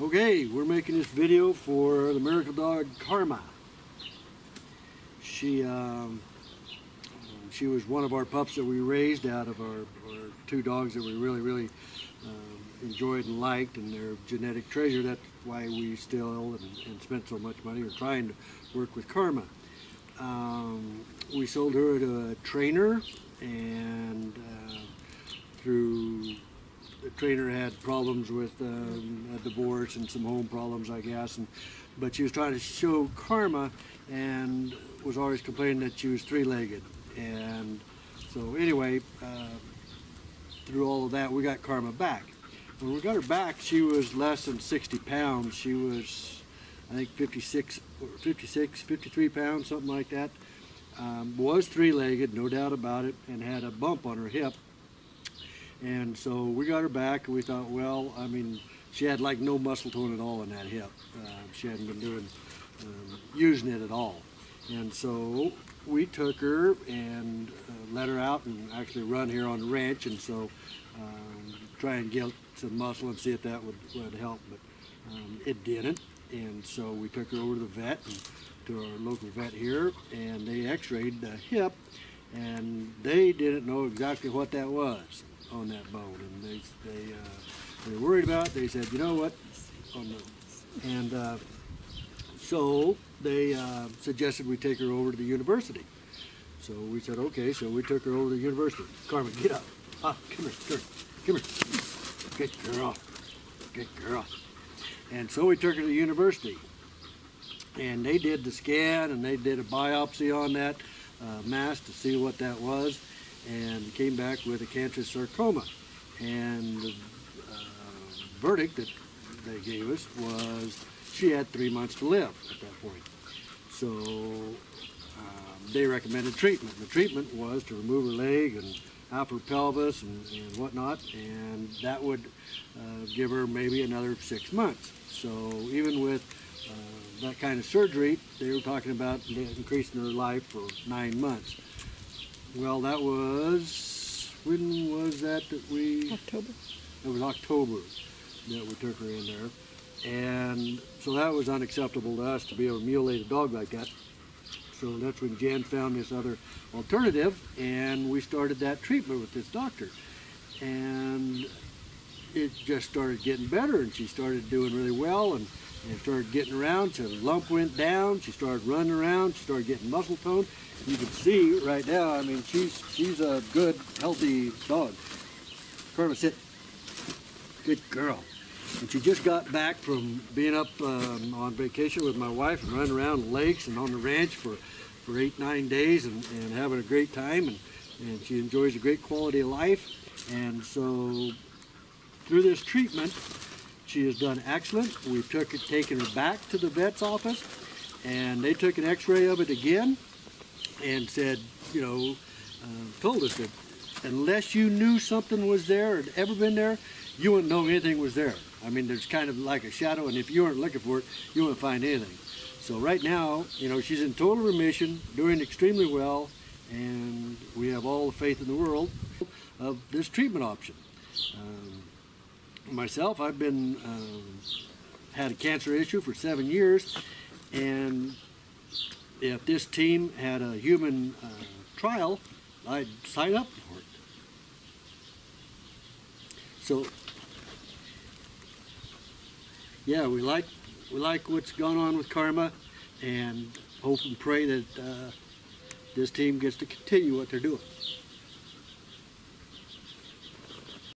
Okay, we're making this video for the miracle dog Karma. She um, she was one of our pups that we raised out of our, our two dogs that we really really um, enjoyed and liked, and they're genetic treasure. That's why we still and, and spent so much money or trying to work with Karma. Um, we sold her to a trainer, and uh, through the trainer had problems with um, a divorce and some home problems, I guess. And but she was trying to show karma, and was always complaining that she was three-legged. And so anyway, uh, through all of that, we got karma back. When we got her back, she was less than 60 pounds. She was, I think, 56, 56, 53 pounds, something like that. Um, was three-legged, no doubt about it, and had a bump on her hip and so we got her back and we thought, well, I mean, she had like no muscle tone at all in that hip. Uh, she hadn't been doing, um, using it at all. And so we took her and uh, let her out and actually run here on the ranch and so um, try and get some muscle and see if that would, would help. But um, it didn't. And so we took her over to the vet and to our local vet here and they x-rayed the hip and they didn't know exactly what that was on that bone, and they they uh, they were worried about. It. They said, you know what, the, and uh, so they uh, suggested we take her over to the university. So we said, okay. So we took her over to the university. Karma, get up. Ah, come here, come here, come here. Good girl, good girl. And so we took her to the university, and they did the scan and they did a biopsy on that uh, mass to see what that was and came back with a cancerous sarcoma. And the uh, verdict that they gave us was she had three months to live at that point. So um, they recommended treatment. The treatment was to remove her leg and half her pelvis and, and whatnot, and that would uh, give her maybe another six months. So even with uh, that kind of surgery, they were talking about increasing her life for nine months. Well, that was, when was that that we? October. It was October that we took her in there. And so that was unacceptable to us to be able to mutilate a dog like that. So that's when Jan found this other alternative and we started that treatment with this doctor. And it just started getting better and she started doing really well and, and started getting around. So the lump went down, she started running around, she started getting muscle tone you can see right now, I mean, she's she's a good, healthy dog. Karma, sit. Good girl. And she just got back from being up um, on vacation with my wife and running around the lakes and on the ranch for, for eight, nine days and, and having a great time. And, and she enjoys a great quality of life. And so through this treatment, she has done excellent. We've took it, taken her back to the vet's office and they took an x-ray of it again and said, you know, uh, told us that unless you knew something was there or had ever been there, you wouldn't know anything was there. I mean, there's kind of like a shadow, and if you weren't looking for it, you wouldn't find anything. So right now, you know, she's in total remission, doing extremely well, and we have all the faith in the world of this treatment option. Um, myself, I've been um, had a cancer issue for seven years, and if this team had a human uh, trial, I'd sign up for it. So, yeah, we like we like what's going on with Karma, and hope and pray that uh, this team gets to continue what they're doing.